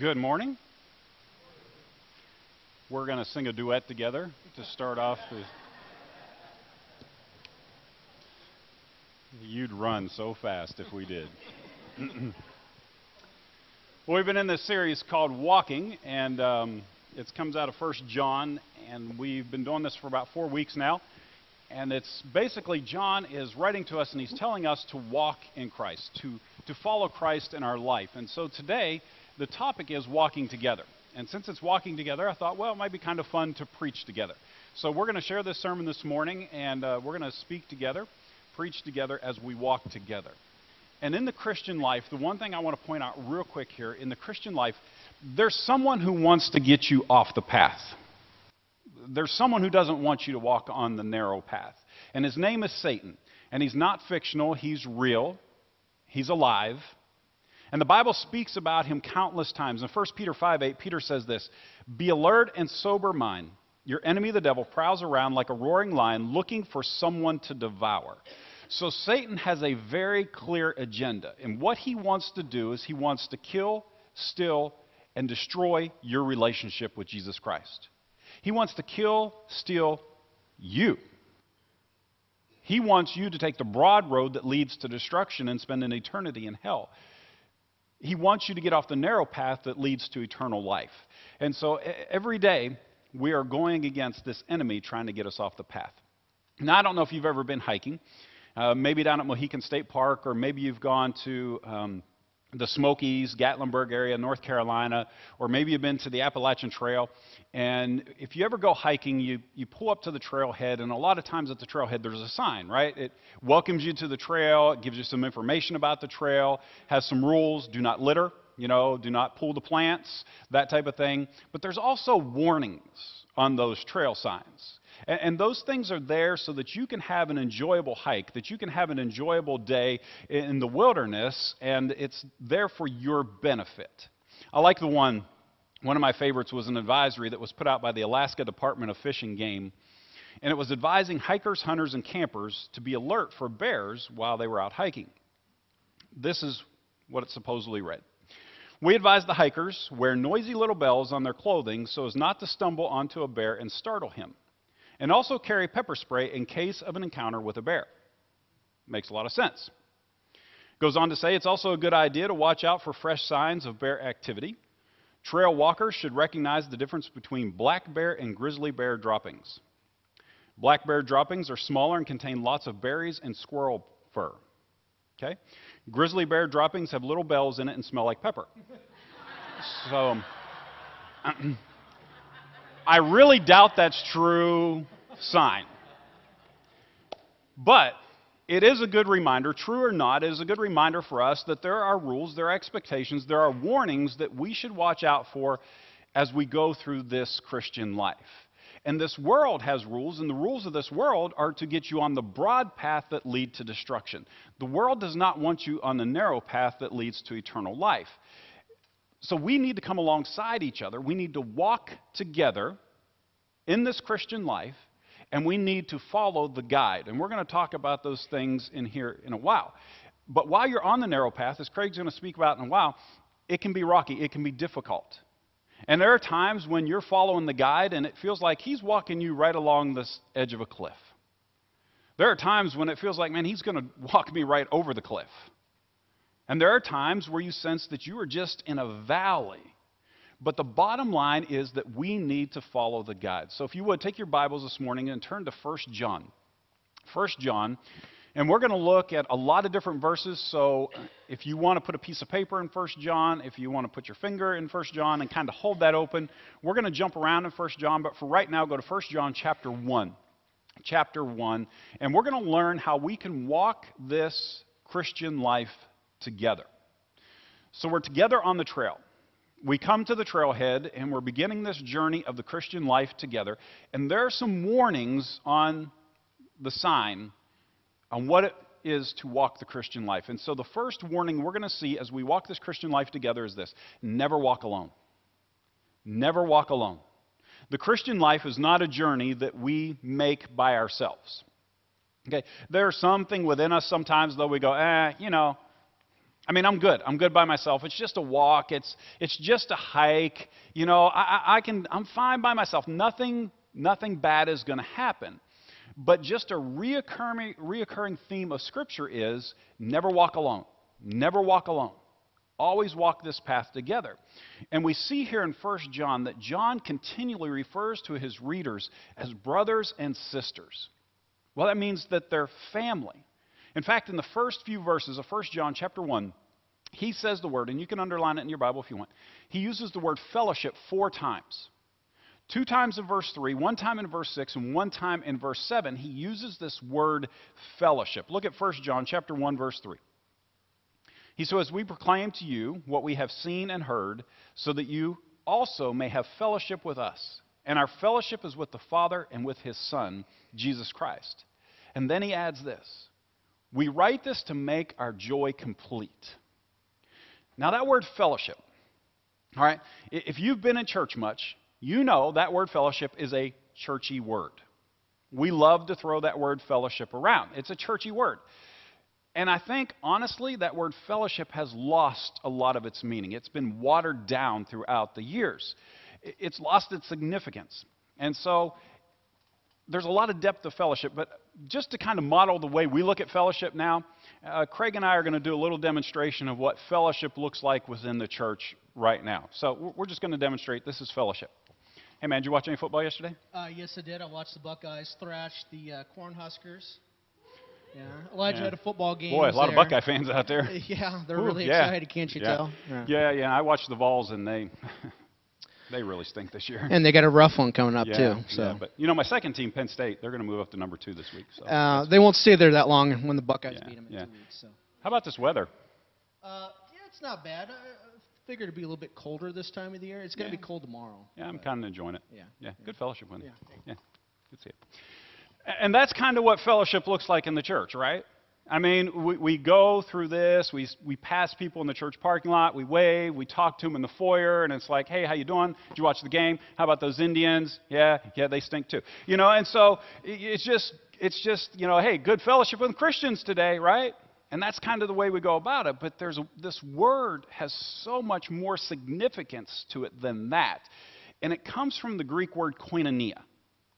Good morning. We're going to sing a duet together to start off the. You'd run so fast if we did. well, we've been in this series called Walking, and um, it comes out of First John, and we've been doing this for about four weeks now. And it's basically John is writing to us, and he's telling us to walk in Christ, to, to follow Christ in our life. And so today, the topic is walking together. And since it's walking together, I thought, well, it might be kind of fun to preach together. So we're going to share this sermon this morning, and uh, we're going to speak together, preach together as we walk together. And in the Christian life, the one thing I want to point out real quick here in the Christian life, there's someone who wants to get you off the path. There's someone who doesn't want you to walk on the narrow path. And his name is Satan. And he's not fictional, he's real, he's alive. And the Bible speaks about him countless times. In 1 Peter 5 8, Peter says this Be alert and sober mind. Your enemy, the devil, prowls around like a roaring lion looking for someone to devour. So Satan has a very clear agenda. And what he wants to do is he wants to kill, steal, and destroy your relationship with Jesus Christ. He wants to kill, steal you. He wants you to take the broad road that leads to destruction and spend an eternity in hell. He wants you to get off the narrow path that leads to eternal life. And so every day, we are going against this enemy trying to get us off the path. Now, I don't know if you've ever been hiking, uh, maybe down at Mohican State Park, or maybe you've gone to um, the Smokies, Gatlinburg area, North Carolina, or maybe you've been to the Appalachian Trail. And if you ever go hiking, you, you pull up to the trailhead, and a lot of times at the trailhead there's a sign, right? It welcomes you to the trail, it gives you some information about the trail, has some rules do not litter, you know, do not pull the plants, that type of thing. But there's also warnings on those trail signs. And, and, those things are there so that you can have an enjoyable hike, that you can have an enjoyable day in the wilderness, and it's there for your benefit. I like the one, one of my favorites was an advisory that was put out by the Alaska Department of Fish and Game. And it was advising hikers, hunters, and campers to be alert for bears while they were out hiking. This is what it supposedly read. We advise the hikers wear noisy little bells on their clothing so as not to stumble onto a bear and startle him and also carry pepper spray in case of an encounter with a bear. Makes a lot of sense. Goes on to say it's also a good idea to watch out for fresh signs of bear activity. Trail walkers should recognize the difference between black bear and grizzly bear droppings. Black bear droppings are smaller and contain lots of berries and squirrel fur. Okay? Grizzly bear droppings have little bells in it and smell like pepper. so I really doubt that's true sign. But it is a good reminder, true or not, it is a good reminder for us that there are rules, there are expectations, there are warnings that we should watch out for as we go through this Christian life. And this world has rules, and the rules of this world are to get you on the broad path that lead to destruction. The world does not want you on the narrow path that leads to eternal life. So we need to come alongside each other. We need to walk together in this Christian life, and we need to follow the guide. And we're going to talk about those things in here in a while. But while you're on the narrow path, as Craig's going to speak about in a while, it can be rocky, it can be difficult. And there are times when you're following the guide and it feels like he's walking you right along this edge of a cliff. There are times when it feels like, man, he's going to walk me right over the cliff. And there are times where you sense that you are just in a valley. But the bottom line is that we need to follow the guide. So if you would, take your Bibles this morning and turn to 1 John. 1 John. And we're going to look at a lot of different verses. So if you want to put a piece of paper in 1 John, if you want to put your finger in 1 John and kind of hold that open, we're going to jump around in 1 John. But for right now, go to 1 John chapter 1. Chapter 1. And we're going to learn how we can walk this Christian life together. So we're together on the trail. We come to the trailhead and we're beginning this journey of the Christian life together. And there are some warnings on the sign on what it is to walk the Christian life. And so the first warning we're going to see as we walk this Christian life together is this never walk alone. Never walk alone. The Christian life is not a journey that we make by ourselves. Okay, there's something within us sometimes, though, we go, eh, you know, I mean, I'm good. I'm good by myself. It's just a walk. It's it's just a hike. You know, I, I, can. I'm fine by myself. Nothing nothing bad is going to happen. But just a reoccurring reoccurring theme of Scripture is never walk alone. Never walk alone. Always walk this path together. And we see here in 1 John that John continually refers to his readers as brothers and sisters. Well, that means that they're family. In fact, in the first few verses of 1 John chapter 1, he says the word, and you can underline it in your Bible if you want. He uses the word fellowship four times. Two times in verse 3, one time in verse 6, and one time in verse 7, he uses this word fellowship. Look at 1 John chapter 1, verse 3. He says, we proclaim to you what we have seen and heard, so that you also may have fellowship with us. And our fellowship is with the Father and with his Son, Jesus Christ. And then he adds this We write this to make our joy complete. Now, that word fellowship, all right, if you've been in church much, you know that word fellowship is a churchy word. We love to throw that word fellowship around. It's a churchy word. And I think, honestly, that word fellowship has lost a lot of its meaning. It's been watered down throughout the years, it's lost its significance. And so there's a lot of depth of fellowship, but just to kind of model the way we look at fellowship now, uh, Craig and I are going to do a little demonstration of what fellowship looks like within the church right now. So we're just going to demonstrate this is fellowship. Hey, man, did you watch any football yesterday? Uh, yes, I did. I watched the Buckeyes thrash the uh, Cornhuskers. Yeah, Elijah Yeah. had a football game. Boy, a lot of. Buckeye fans out there. Yeah, they're Ooh, really yeah. excited, can't you yeah. tell? Yeah, yeah. I watched the Vols, and they they really stink this year. And they got a rough one coming up yeah, too. yeah, So but you know, my second team, Penn State, they're going to move up to number two this week. So uh, they won't stay there that long when the Buckeyes Yeah, beat them in yeah. two weeks. So how about this weather? uh, yeah, it's not bad. I, I figured it'd be a little bit colder this time of the year. It's gonna Yeah. be cold tomorrow. Yeah, I'm kind of enjoying it. Yeah. Yeah, good fellowship with it. Yeah. Yeah, good to see it. And that's kind of what fellowship looks like in the church, right? I mean, we, we go through this, we, we pass people in the church parking lot, we wave, we talk to them in the foyer, and it's like, hey, how you doing? Did you watch the game? How about those Indians? Yeah, yeah, they stink too. You know, and so it's just, it's just, you know, hey, good fellowship with Christians today, right? And that's kind of the way we go about it. But there's a, this word has so much more significance to it than that. And it comes from the Greek word koinonia,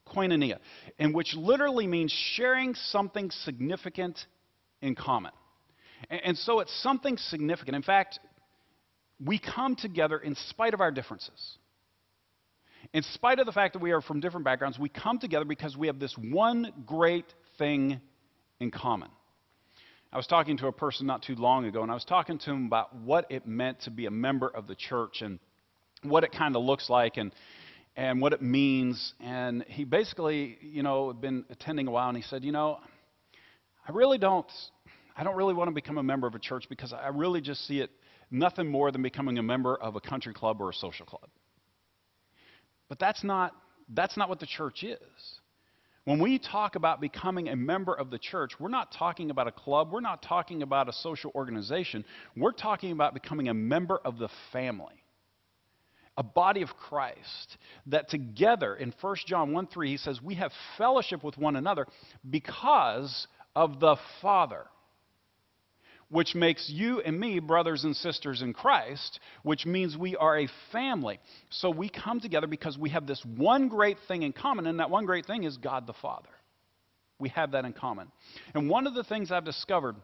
koinonia, and which literally means sharing something significant in common. And, so it's something significant. In fact, we come together in spite of our differences. In spite of the fact that we are from different backgrounds, we come together because we have this one great thing in common. I was talking to a person not too long ago, and I was talking to him about what it meant to be a member of the church and what it kind of looks like and, and what it means. And he basically, you know, had been attending a while, and he said, you know, I really don't, I don't really want to become a member of a church because I really just see it nothing more than becoming a member of a country club or a social club. But that's not, that's not what the church is. When we talk about becoming a member of the church, we're not talking about a club, we're not talking about a social organization, we're talking about becoming a member of the family. A body of Christ that together in 1 John 1 3, he says, we have fellowship with one another because of the Father which makes you and me brothers and sisters in Christ, which means we are a family. So we come together because we have this one great thing in common, and that one great thing is God the Father. We have that in common. And one of the things I've discovered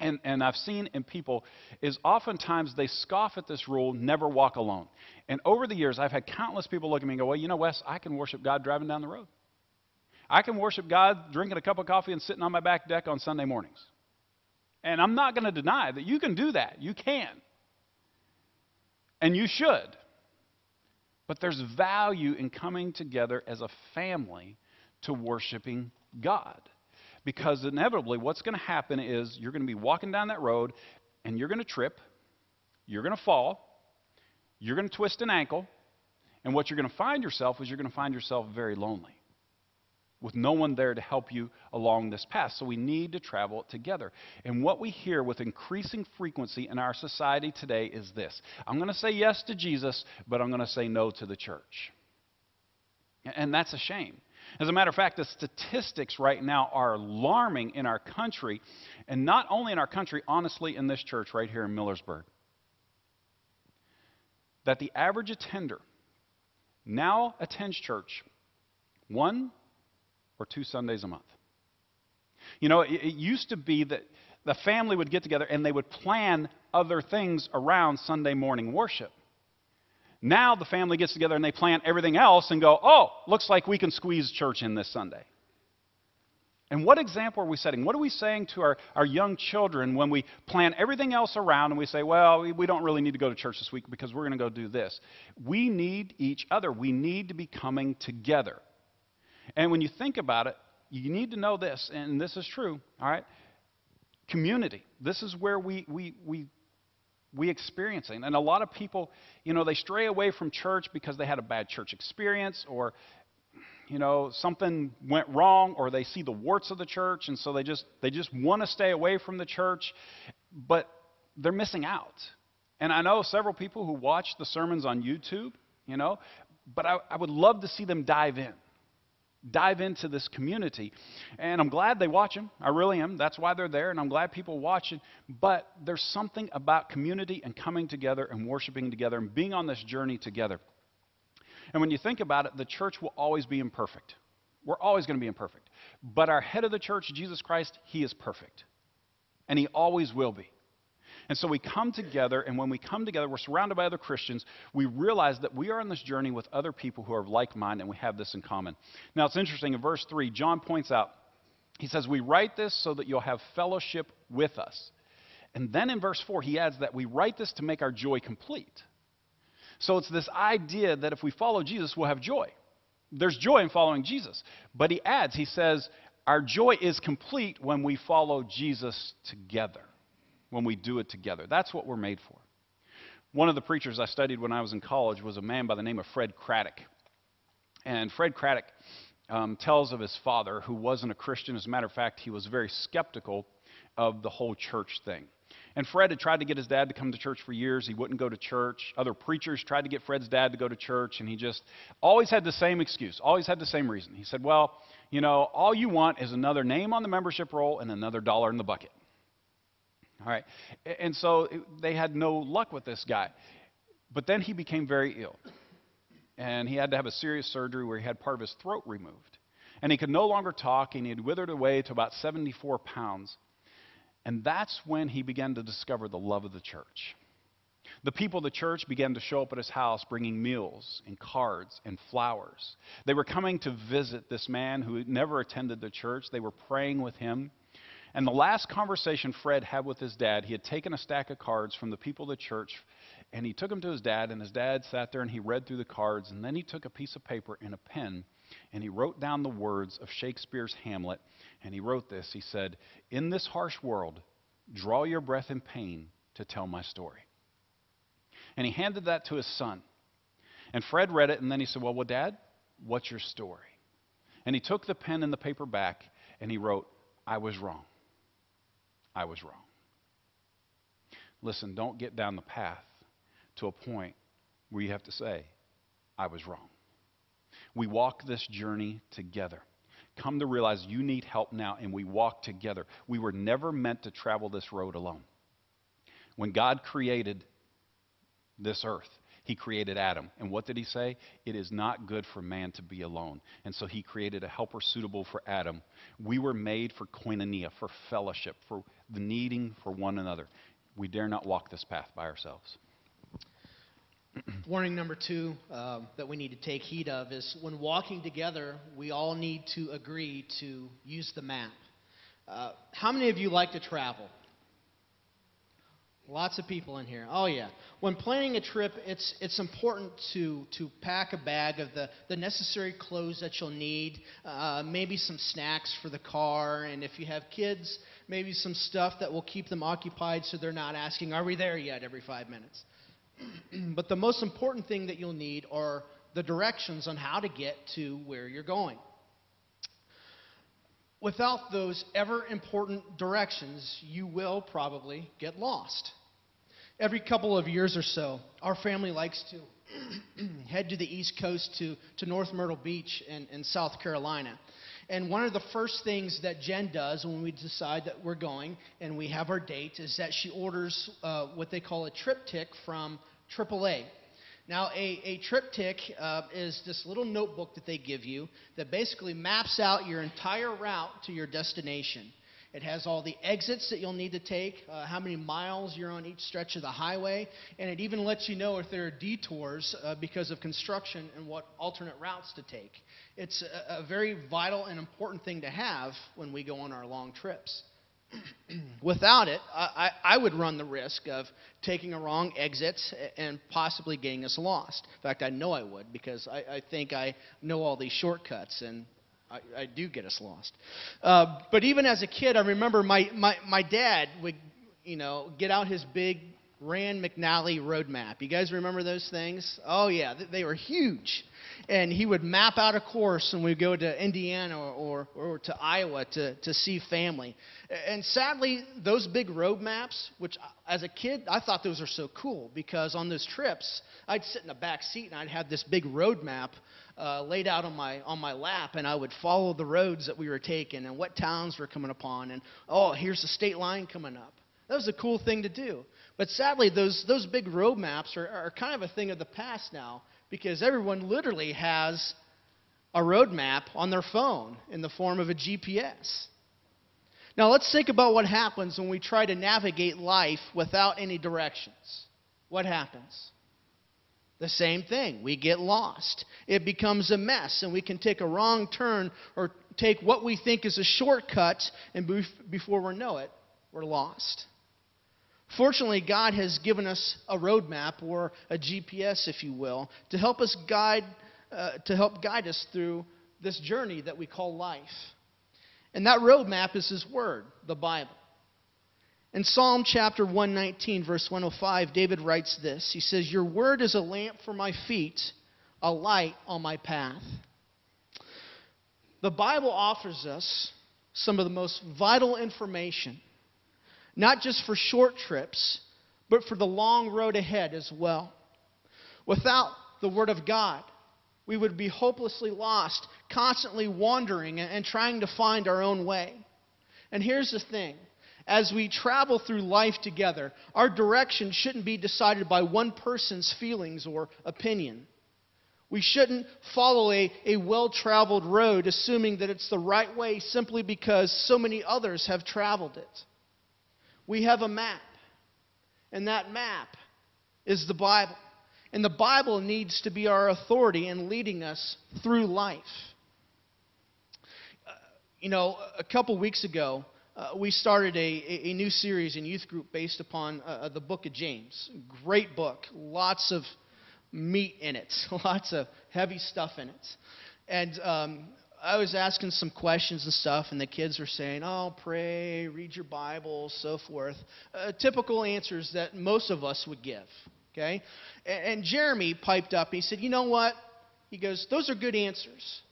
and, and I've seen in people is oftentimes they scoff at this rule never walk alone. And over the years, I've had countless people look at me and go, Well, you know, Wes, I can worship God driving down the road. I can worship God drinking a cup of coffee and sitting on my back deck on Sunday mornings. And I'm not going to deny that you can do that. You can. And you should. But there's value in coming together as a family to worshiping God. Because inevitably, what's going to happen is you're going to be walking down that road and you're going to trip, you're going to fall, you're going to twist an ankle, and what you're going to find yourself is you're going to find yourself very lonely with no one there to help you along this path. So we need to travel together. And what we hear with increasing frequency in our society today is this I'm going to say yes to Jesus, but I'm going to say no to the church. And that's a shame. As a matter of fact, the statistics right now are alarming in our country, and not only in our country, honestly, in this church right here in Millersburg. That the average attender now attends church one or two Sundays a month. You know, it, it used to be that the family would get together and they would plan other things around Sunday morning worship. Now the family gets together and they plan everything else and go, oh, looks like we can squeeze church in this Sunday. And what example are we setting? What are we saying to our, our young children when we plan everything else around and we say, well, we, we don't really need to go to church this week because we're going to go do this? We need each other. We need to be coming together. And when you think about it, you need to know this, and this is true, all right? Community. This is where we, we, we we experiencing. And a lot of people, you know, they stray away from church because they had a bad church experience or you know, something went wrong or they see the warts of the church and so they just they just want to stay away from the church, but they're missing out. And I know several people who watch the sermons on YouTube, you know, but I, I would love to see them dive in dive into this community. And I'm glad they watch them. I really am. That's why they're there, and I'm glad people watch it. But there's something about community and coming together and worshiping together and being on this journey together. And when you think about it, the church will always be imperfect. We're always going to be imperfect. But our head of the church, Jesus Christ, he is perfect. And he always will be. And so we come together, and when we come together, we're surrounded by other Christians. We realize that we are on this journey with other people who are like minded, and we have this in common. Now, it's interesting. In verse 3, John points out, he says, We write this so that you'll have fellowship with us. And then in verse 4, he adds that we write this to make our joy complete. So it's this idea that if we follow Jesus, we'll have joy. There's joy in following Jesus. But he adds, he says, our joy is complete when we follow Jesus together when we do it together. That's what we're made for. One of the preachers I studied when I was in college was a man by the name of Fred Craddock. And Fred Craddock um, tells of his father, who wasn't a Christian. As a matter of fact, he was very skeptical of the whole church thing. And Fred had tried to get his dad to come to church for years. He wouldn't go to church. Other preachers tried to get Fred's dad to go to church, and he just always had the same excuse, always had the same reason. He said, Well, you know, all you want is another name on the membership roll and another dollar in the bucket. All right. And so they had no luck with this guy. But then he became very ill. And he had to have a serious surgery where he had part of his throat removed. And he could no longer talk, and he had withered away to about 74 pounds. And that's when he began to discover the love of the church. The people of the church began to show up at his house bringing meals and cards and flowers. They were coming to visit this man who had never attended the church. They were praying with him. And the last conversation Fred had with his dad, he had taken a stack of cards from the people of the church and he took them to his dad, and his dad sat there and he read through the cards, and then he took a piece of paper and a pen and he wrote down the words of Shakespeare's Hamlet, and he wrote this. He said, In this harsh world, draw your breath in pain to tell my story. And he handed that to his son. And Fred read it, and then he said, Well, well, Dad, what's your story? And he took the pen and the paper back, and he wrote, I was wrong. I was wrong. Listen, don't get down the path to a point where you have to say, I was wrong. We walk this journey together. Come to realize you need help now, and we walk together. We were never meant to travel this road alone. When God created this earth, he created Adam. And what did he say? It is not good for man to be alone. And so he created a helper suitable for Adam. We were made for koinonia, for fellowship, for the needing for one another. We dare not walk this path by ourselves. Warning number two uh, that we need to take heed of is when walking together, we all need to agree to use the map. Uh, how many of you like to travel? Lots of people in here. Oh, yeah. When planning a trip, it's, it's important to, to pack a bag of the, the necessary clothes that you'll need, uh, maybe some snacks for the car, and if you have kids, maybe some stuff that will keep them occupied so they're not asking, Are we there yet? every five minutes. but the most important thing that you'll need are the directions on how to get to where you're going. Without those ever important directions, you will probably get lost. Every couple of years or so, our family likes to head to the East Coast to, to North Myrtle Beach in, in South Carolina. And one of the first things that Jen does when we decide that we're going and we have our date is that she orders uh, what they call a TripTik from AAA. Now, a, a TripTik uh, is this little notebook that they give you that basically maps out your entire route to your destination. It has all the exits that you'll need to take, uh, how many miles you're on each stretch of the highway, and it even lets you know if there are detours uh, because of construction and what alternate routes to take. It's a, a very vital and important thing to have when we go on our long trips. Without it, I, I, would run the risk of taking a wrong exit and possibly getting us lost. In fact, I know I would because I, I think I know all these shortcuts and I, I do get us lost. Uh, but even as a kid, I remember my, my, my dad would, you know, get out his big Rand McNally roadmap. You guys remember those things? Oh, yeah, they were huge. And he would map out a course, and we'd go to Indiana or, or, or to Iowa to, to see family. And sadly, those big road maps, which as a kid, I thought those were so cool because on those trips, I'd sit in the back seat and I'd have this big road map uh, laid out on my on my lap, and I would follow the roads that we were taking and what towns we're coming upon, and oh, here's the state line coming up. That was a cool thing to do. But sadly, those those big roadmaps are, are kind of a thing of the past now because everyone literally has a roadmap on their phone in the form of a GPS. Now, let's think about what happens when we try to navigate life without any directions. What happens? The same thing. We get lost. It becomes a mess, and we can take a wrong turn or take what we think is a shortcut, and before we know it, we're lost. Fortunately, God has given us a roadmap or a GPS, if you will, to help us guide, uh, to help guide us through this journey that we call life. And that roadmap is His Word, the Bible. In Psalm chapter 119, verse 105, David writes this He says, Your word is a lamp for my feet, a light on my path. The Bible offers us some of the most vital information, not just for short trips, but for the long road ahead as well. Without the Word of God, we would be hopelessly lost, constantly wandering and trying to find our own way. And here's the thing as we travel through life together, our direction shouldn't be decided by one person's feelings or opinion. We shouldn't follow a, a well traveled road assuming that it's the right way simply because so many others have traveled it. We have a map, and that map is the Bible. And the Bible needs to be our authority in leading us through life. Uh, you know, a couple weeks ago, uh, we started a, a, new series in youth group based upon uh, uh, the book of James. Great book, lots of meat in it, lots of heavy stuff in it. And um, I was asking some questions and stuff, and the kids were saying, Oh, pray, read your Bible, so forth. Uh, typical answers that most of us would give. Okay? And, and Jeremy piped up. He said, You know what? He goes, Those are good answers.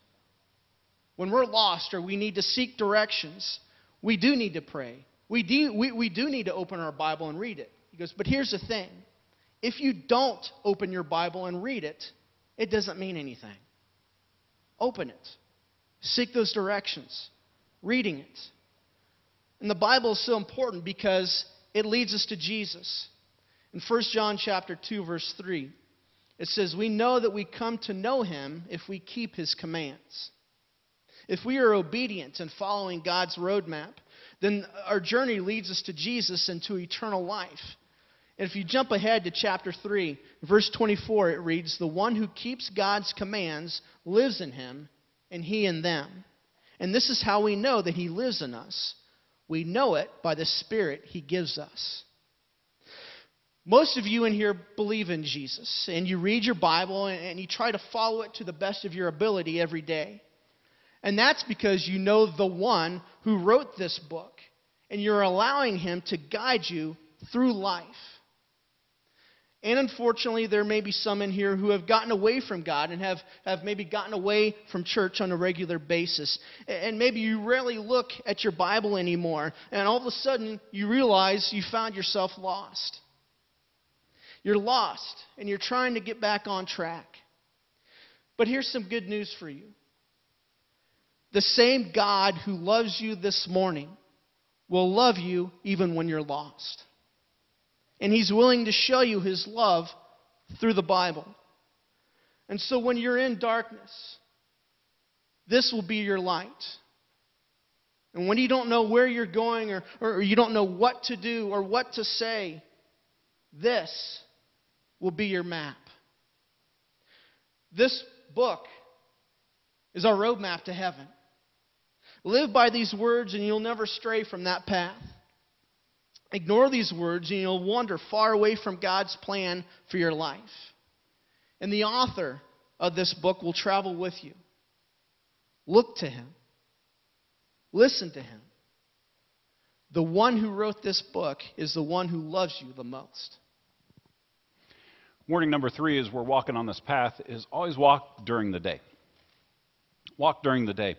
When we're lost or we need to seek directions, we do need to pray. We do, we, we do need to open our Bible and read it. He goes, but here's the thing if you don't open your Bible and read it, it doesn't mean anything. Open it, seek those directions, reading it. And the Bible is so important because it leads us to Jesus. In 1 John chapter 2 verse 3, it says, "We know that we come to know him if we keep his commands." If we are obedient and following God's roadmap, then our journey leads us to Jesus and to eternal life. And if you jump ahead to chapter 3, verse 24, it reads, The one who keeps God's commands lives in him, and he in them. And this is how we know that he lives in us. We know it by the Spirit he gives us. Most of you in here believe in Jesus, and you read your Bible and you try to follow it to the best of your ability every day. And that's because you know the one who wrote this book, and you're allowing him to guide you through life. And unfortunately, there may be some in here who have gotten away from God and have, have maybe gotten away from church on a regular basis. And maybe you rarely look at your Bible anymore, and all of a sudden you realize you found yourself lost. You're lost and you're trying to get back on track. But here's some good news for you. The same God who loves you this morning will love you even when you're lost. And He's willing to show you His love through the Bible. And so when you're in darkness, this will be your light. And when you don't know where you're going or, or you don't know what to do or what to say, this will be your map. This book is our roadmap to heaven. Live by these words, and you'll never stray from that path. Ignore these words, and you'll wander far away from God's plan for your life. And the author of this book will travel with you. Look to him, listen to him. The one who wrote this book is the one who loves you the most. Warning number three is we're walking on this path is always walk during the day. Walk during the day.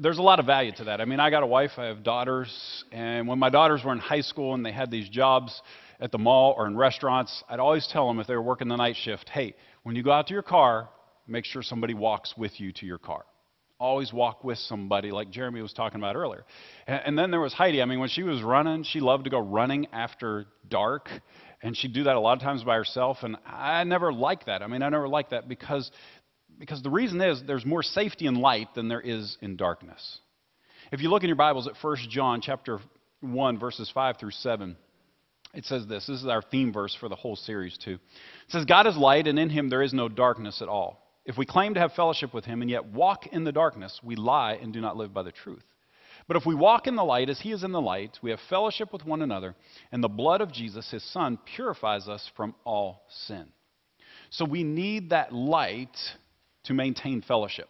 There's a lot of value to that. I mean, I got a wife, I have daughters, and when my daughters were in high school and they had these jobs at the mall or in restaurants, I'd always tell them if they were working the night shift, hey, when you go out to your car, make sure somebody walks with you to your car. Always walk with somebody, like Jeremy was talking about earlier. And, and then there was Heidi. I mean, when she was running, she loved to go running after dark and she'd do that a lot of times by herself and i never liked that i mean i never liked that because because the reason is there's more safety in light than there is in darkness. If you look in your bibles at 1 john chapter 1 verses 5 through 7 it says this. This is our theme verse for the whole series too. It says god is light and in him there is no darkness at all. If we claim to have fellowship with him and yet walk in the darkness we lie and do not live by the truth. But if we walk in the light as he is in the light, we have fellowship with one another, and the blood of Jesus, his son, purifies us from all sin. So we need that light to maintain fellowship.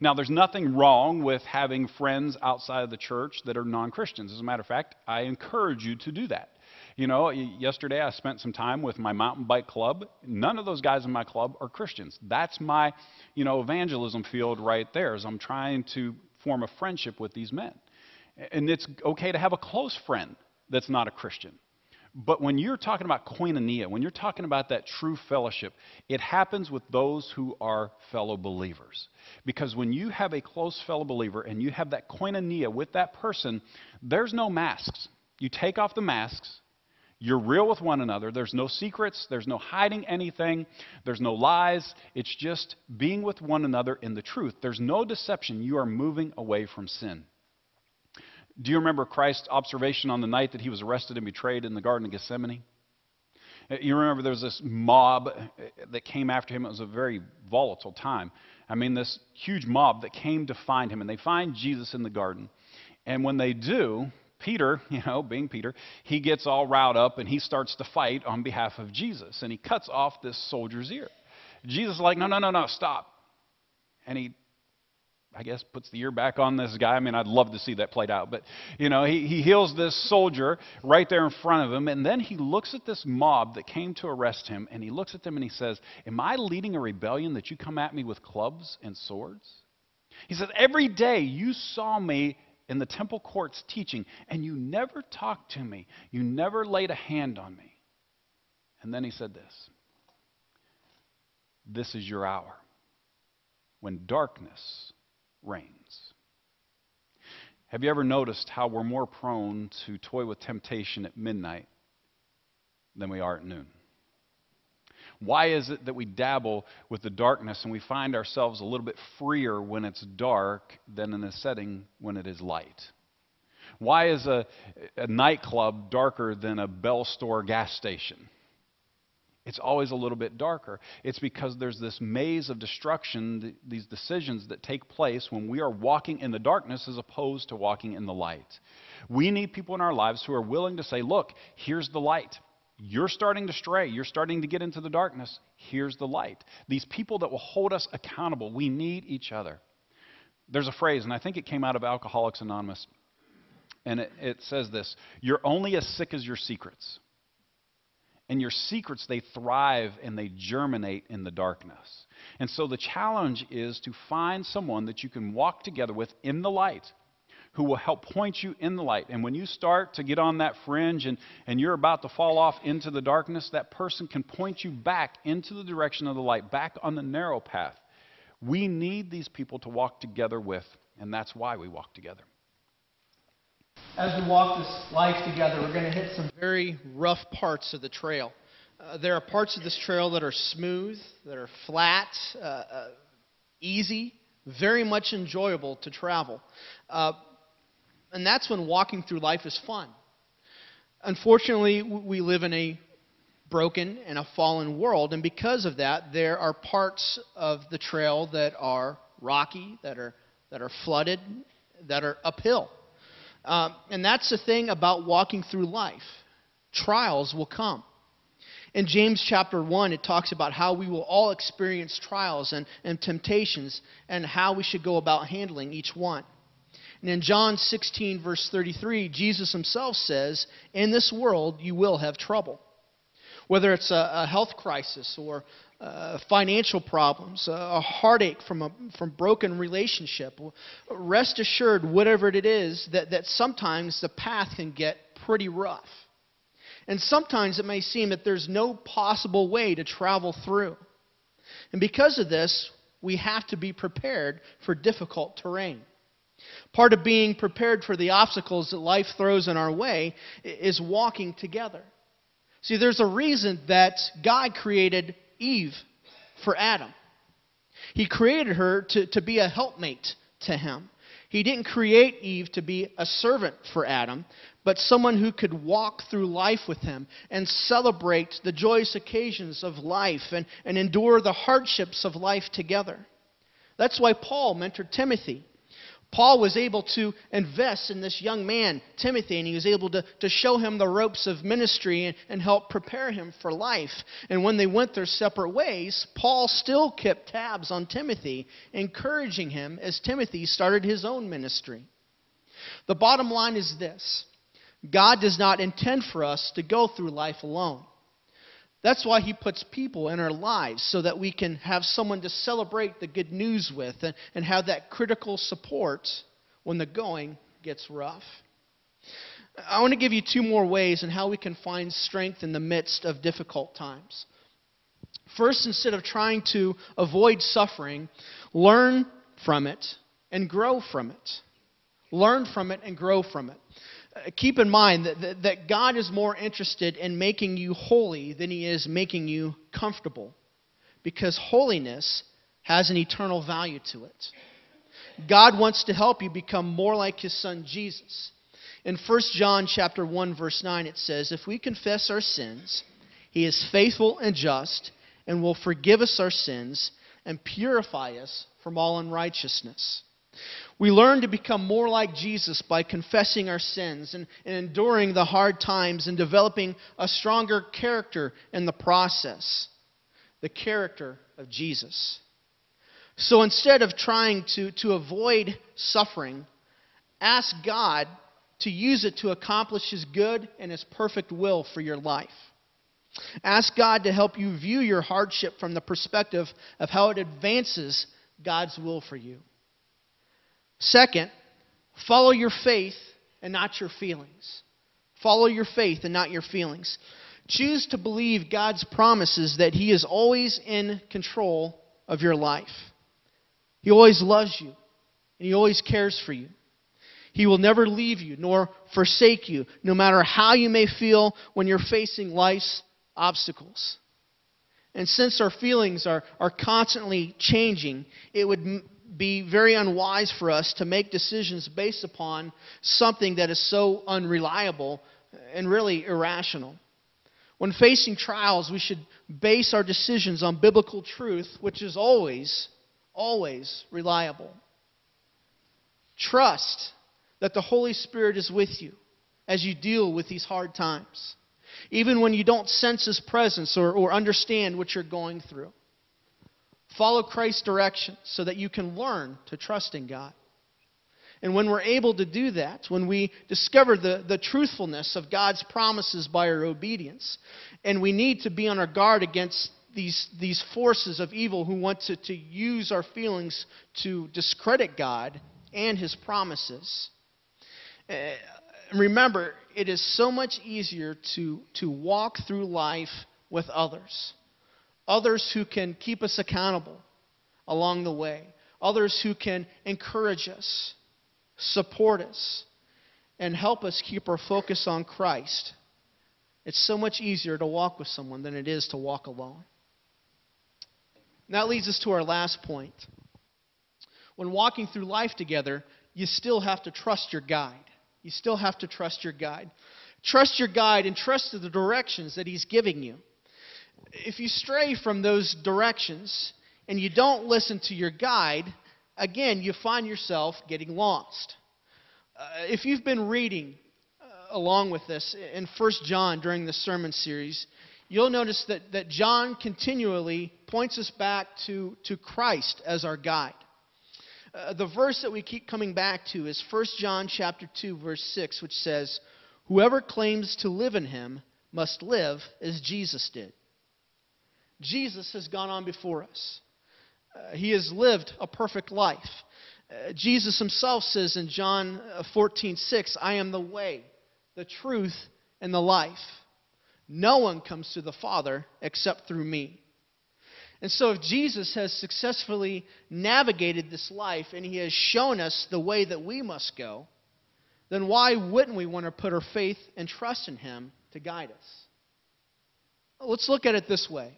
Now, there's nothing wrong with having friends outside of the church that are non Christians. As a matter of fact, I encourage you to do that. You know, yesterday I spent some time with my mountain bike club. None of those guys in my club are Christians. That's my, you know, evangelism field right there. As I'm trying to form a friendship with these men. And it's okay to have a close friend that's not a Christian. But when you're talking about koinonia, when you're talking about that true fellowship, it happens with those who are fellow believers. Because when you have a close fellow believer and you have that koinonia with that person, there's no masks. You take off the masks, you're real with one another. There's no secrets, there's no hiding anything, there's no lies. It's just being with one another in the truth. There's no deception. You are moving away from sin. Do you remember Christ's observation on the night that he was arrested and betrayed in the Garden of Gethsemane? Uh, you remember there was this mob uh, that came after him. It was a very volatile time. I mean, this huge mob that came to find him, and they find Jesus in the garden. And when they do, Peter, you know, being Peter, he gets all riled up and he starts to fight on behalf of Jesus. And he cuts off this soldier's ear. Jesus is like, no, no, no, no, stop. And he I guess, puts the ear back on this guy. I mean, I'd love to see that played out. But, you know, he, he heals this soldier right there in front of him. And then he looks at this mob that came to arrest him. And he looks at them and he says, Am I leading a rebellion that you come at me with clubs and swords? He says, Every day you saw me in the temple courts teaching, and you never talked to me. You never laid a hand on me. And then he said this This is your hour when darkness reigns. Have you ever noticed how we're more prone to toy with temptation at midnight than we are at noon? Why is it that we dabble with the darkness and we find ourselves a little bit freer when it's dark than in a setting when it is light? Why is a, a nightclub darker than a Bell store gas station? It's always a little bit darker. It's because there's this maze of destruction, these decisions that take place when we are walking in the darkness as opposed to walking in the light. We need people in our lives who are willing to say, Look, here's the light. You're starting to stray. You're starting to get into the darkness. Here's the light. These people that will hold us accountable. We need each other. There's a phrase, and I think it came out of Alcoholics Anonymous, and it, it says this You're only as sick as your secrets. And your secrets, they thrive and they germinate in the darkness. And so the challenge is to find someone that you can walk together with in the light who will help point you in the light. And when you start to get on that fringe and, and you're about to fall off into the darkness, that person can point you back into the direction of the light, back on the narrow path. We need these people to walk together with, and that's why we walk together. As we walk this life together, we're going to hit some very rough parts of the trail. Uh, there are parts of this trail that are smooth, that are flat, uh, uh, easy, very much enjoyable to travel. Uh, and that's when walking through life is fun. Unfortunately, we live in a broken and a fallen world, and because of that, there are parts of the trail that are rocky, that are, that are flooded, that are uphill. Um, and that's the thing about walking through life. Trials will come. In James chapter 1, it talks about how we will all experience trials and, and temptations and how we should go about handling each one. And in John 16, verse 33, Jesus himself says, In this world you will have trouble. Whether it's a, a health crisis or uh, financial problems, a heartache from a from broken relationship, rest assured, whatever it is, that, that sometimes the path can get pretty rough. And sometimes it may seem that there's no possible way to travel through. And because of this, we have to be prepared for difficult terrain. Part of being prepared for the obstacles that life throws in our way is walking together. See, there's a reason that God created Eve for Adam. He created her to, to be a helpmate to him. He didn't create Eve to be a servant for Adam, but someone who could walk through life with him and celebrate the joyous occasions of life and, and endure the hardships of life together. That's why Paul mentored Timothy. Paul was able to invest in this young man, Timothy, and he was able to, to show him the ropes of ministry and, and help prepare him for life. And when they went their separate ways, Paul still kept tabs on Timothy, encouraging him as Timothy started his own ministry. The bottom line is this God does not intend for us to go through life alone. That's why he puts people in our lives so that we can have someone to celebrate the good news with and, and have that critical support when the going gets rough. I want to give you two more ways in how we can find strength in the midst of difficult times. First, instead of trying to avoid suffering, learn from it and grow from it. Learn from it and grow from it. Uh, keep in mind that, that, that God is more interested in making you holy than he is making you comfortable. Because holiness has an eternal value to it. God wants to help you become more like his son Jesus. In 1 John chapter 1 verse 9 it says, "If we confess our sins, he is faithful and just and will forgive us our sins and purify us from all unrighteousness." We learn to become more like Jesus by confessing our sins and, and, enduring the hard times and developing a stronger character in the process the character of Jesus. So instead of trying to, to avoid suffering, ask God to use it to accomplish His good and His perfect will for your life. Ask God to help you view your hardship from the perspective of how it advances God's will for you. Second, follow your faith and not your feelings. Follow your faith and not your feelings. Choose to believe God's promises that He is always in control of your life. He always loves you, and He always cares for you. He will never leave you nor forsake you, no matter how you may feel when you're facing life's obstacles. And since our feelings are, are constantly changing, it would be very unwise for us to make decisions based upon something that is so unreliable and really irrational. When facing trials, we should base our decisions on biblical truth, which is always, always reliable. Trust that the Holy Spirit is with you as you deal with these hard times, even when you don't sense His presence or, or understand what you're going through. Follow Christ's direction so that you can learn to trust in God. And when we're able to do that, when we discover the, the truthfulness of God's promises by our obedience, and we need to be on our guard against these, these forces of evil who want to, to use our feelings to discredit God and His promises, Uh, remember, it is so much easier to, to walk through life with others. Others who can keep us accountable along the way. Others who can encourage us, support us, and help us keep our focus on Christ. It's so much easier to walk with someone than it is to walk alone. And that leads us to our last point. When walking through life together, you still have to trust your guide. You still have to trust your guide. Trust your guide and trust the directions that he's giving you. If you stray from those directions and you don't listen to your guide, again, you find yourself getting lost. Uh, if you've been reading uh, along with this in 1 John during the sermon series, you'll notice that, that John continually points us back to, to Christ as our guide. Uh, the verse that we keep coming back to is 1 John chapter 2 verse 6 which says whoever claims to live in him must live as Jesus did. Jesus has gone on before us. Uh, he has lived a perfect life. Uh, Jesus himself says in John 14:6, uh, "I am the way, the truth, and the life. No one comes to the Father except through me." And so, if Jesus has successfully navigated this life and he has shown us the way that we must go, then why wouldn't we want to put our faith and trust in him to guide us? Let's look at it this way.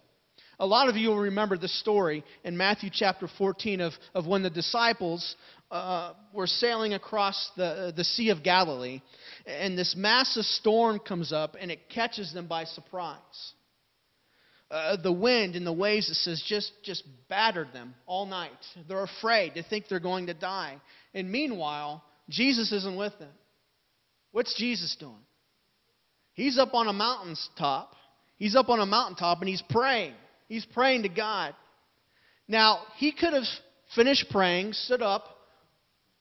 A lot of you will remember the story in Matthew chapter 14 of, of when the disciples uh, were sailing across the, the Sea of Galilee, and this massive storm comes up and it catches them by surprise uh, the wind and the waves, it says, just, just battered them all night. They're afraid. They think they're going to die. And meanwhile, Jesus isn't with them. What's Jesus doing? He's up on a mountaintop. He's up on a mountaintop and he's praying. He's praying to God. Now, he could have finished praying, stood up,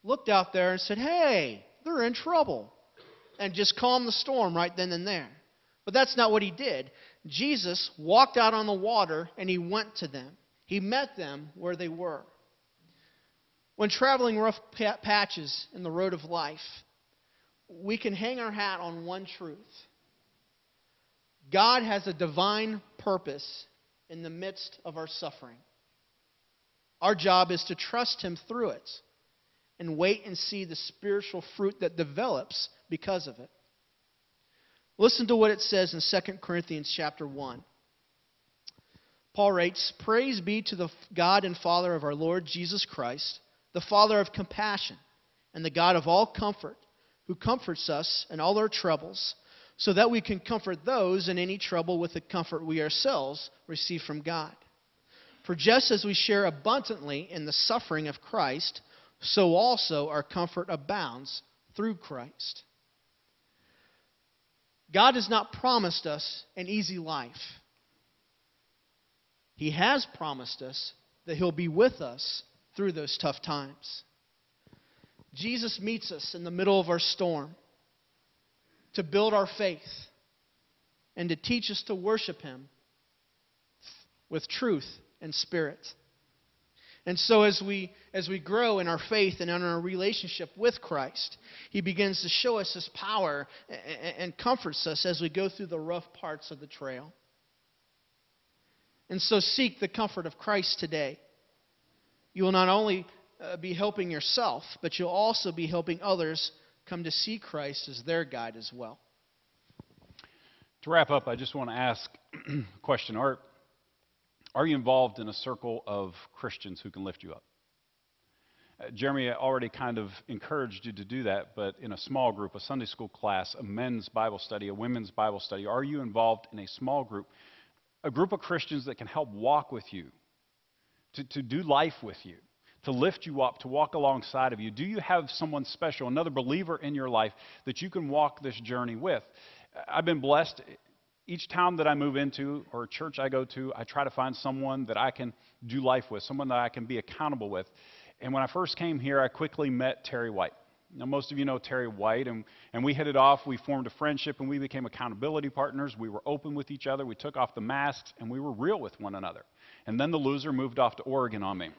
looked out there, and said, Hey, they're in trouble. And just calmed the storm right then and there. But that's not what he did. Jesus walked out on the water and he went to them. He met them where they were. When traveling rough patches in the road of life, we can hang our hat on one truth God has a divine purpose in the midst of our suffering. Our job is to trust Him through it and wait and see the spiritual fruit that develops because of it. Listen to what it says in 2 Corinthians chapter 1. Paul writes, Praise be to the God and Father of our Lord Jesus Christ, the Father of compassion, and the God of all comfort, who comforts us in all our troubles, so that we can comfort those in any trouble with the comfort we ourselves receive from God. For just as we share abundantly in the suffering of Christ, so also our comfort abounds through Christ. God has not promised us an easy life. He has promised us that He'll be with us through those tough times. Jesus meets us in the middle of our storm to build our faith and to teach us to worship Him with truth and spirit. And so as we as we grow in our faith and in our relationship with Christ, he begins to show us his power and comforts us as we go through the rough parts of the trail. And so seek the comfort of Christ today. You will not only uh, be helping yourself, but you'll also be helping others come to see Christ as their guide as well. To wrap up, I just want to ask a question. Art, are you involved in a circle of Christians who can lift you up? Uh, Jeremy already kind of encouraged you to do that, but in a small group, a Sunday school class, a men's Bible study, a women's Bible study, are you involved in a small group, a group of Christians that can help walk with you, to, to do life with you, to lift you up, to walk alongside of you? Do you have someone special, another believer in your life that you can walk this journey with? I've been blessed each town that I move into or church I go to, I try to find someone that I can do life with, someone that I can be accountable with. And when I first came here, I quickly met Terry White. Now, most of you know Terry White, and, and we hit it off. We formed a friendship, and we became accountability partners. We were open with each other. We took off the masks, and we were real with one another. And then the loser moved off to Oregon on me.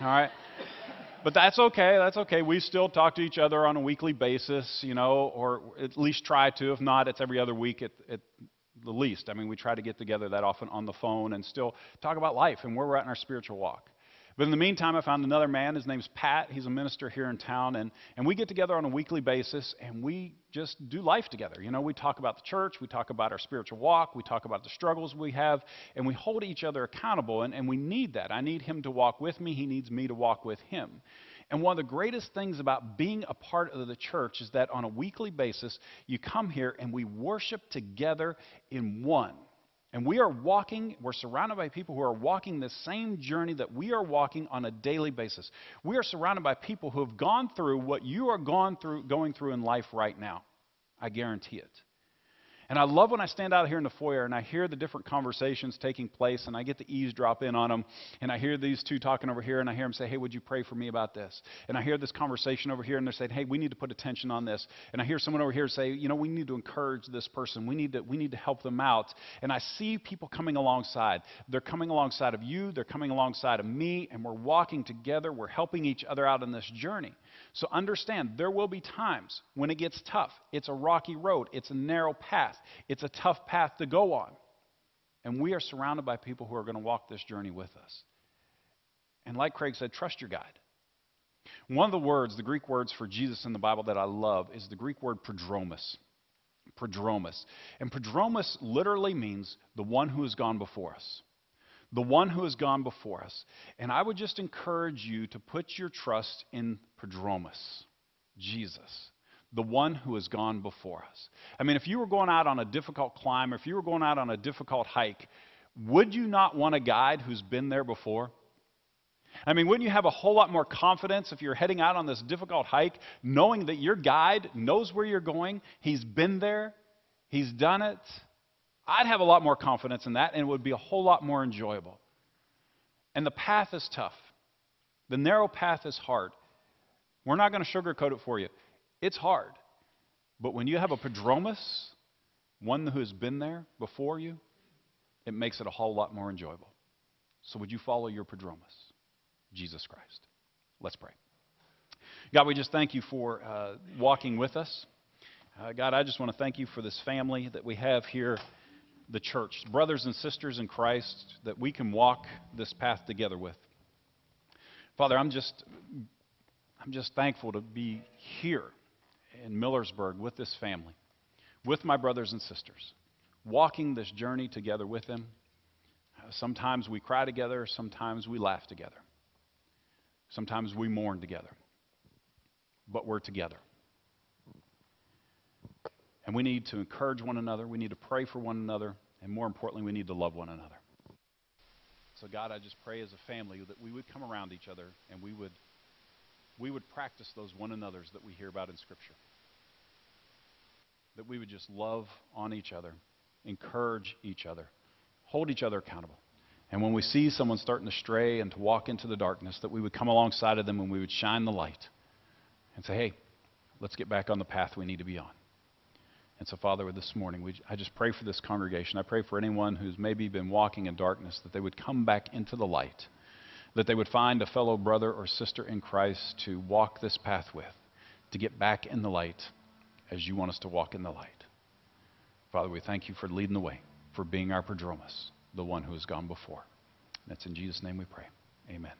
All right? but that's okay. That's okay. We still talk to each other on a weekly basis, you know, or at least try to. If not, it's every other week at, at the least. I mean, we try to get together that often on the phone and still talk about life and where we're at in our spiritual walk. But in the meantime, I found another man. His name's Pat. He's a minister here in town. And, and we get together on a weekly basis and we just do life together. You know, we talk about the church, we talk about our spiritual walk, we talk about the struggles we have, and we hold each other accountable. And, and we need that. I need him to walk with me, he needs me to walk with him. And one of the greatest things about being a part of the church is that on a weekly basis, you come here and we worship together in one. And we are walking, we're surrounded by people who are walking the same journey that we are walking on a daily basis. We are surrounded by people who have gone through what you are gone through, going through in life right now. I guarantee it. And I love when I stand out here in the foyer and I hear the different conversations taking place and I get to eavesdrop in on them. And I hear these two talking over here and I hear them say, Hey, would you pray for me about this? And I hear this conversation over here and they're saying, Hey, we need to put attention on this. And I hear someone over here say, You know, we need to encourage this person. We need to, we need to help them out. And I see people coming alongside. They're coming alongside of you, they're coming alongside of me, and we're walking together. We're helping each other out in this journey. So understand, there will be times when it gets tough. It's a rocky road, it's a narrow path, it's a tough path to go on. And we are surrounded by people who are going to walk this journey with us. And like Craig said, trust your guide. One of the words, the Greek words for Jesus in the Bible that I love is the Greek word prodromus. Prodromus. And prodromus literally means the one who has gone before us the one who has gone before us. And I would just encourage you to put your trust in Prodromus, Jesus, the one who has gone before us. I mean, if you were going out on a difficult climb, or if you were going out on a difficult hike, would you not want a guide who's been there before? I mean, wouldn't you have a whole lot more confidence if you're heading out on this difficult hike, knowing that your guide knows where you're going? He's been there, he's done it, I'd have a lot more confidence in that, and it would be a whole lot more enjoyable. And the path is tough. The narrow path is hard. We're not going to sugarcoat it for you. It's hard. But when you have a prodromus, one who has been there before you, it makes it a whole lot more enjoyable. So would you follow your prodromus, Jesus Christ? Let's pray. God, we just thank you for uh, walking with us. Uh, God, I just want to thank you for this family that we have here the church, brothers and sisters in Christ, that we can walk this path together with. Father, I'm just, I'm just thankful to be here in Millersburg with this family, with my brothers and sisters, walking this journey together with them. Sometimes we cry together, sometimes we laugh together, sometimes we mourn together, but we're together. And we need to encourage one another. We need to pray for one another. And more importantly, we need to love one another. So, God, I just pray as a family that we would come around each other and we would, we would practice those one another's that we hear about in Scripture. That we would just love on each other, encourage each other, hold each other accountable. And when we see someone starting to stray and to walk into the darkness, that we would come alongside of them and we would shine the light and say, hey, let's get back on the path we need to be on. And so, Father, this morning, we, I just pray for this congregation. I pray for anyone who's maybe been walking in darkness that they would come back into the light, that they would find a fellow brother or sister in Christ to walk this path with, to get back in the light as you want us to walk in the light. Father, we thank you for leading the way, for being our prodromus, the one who has gone before. And it's in Jesus' name we pray. Amen.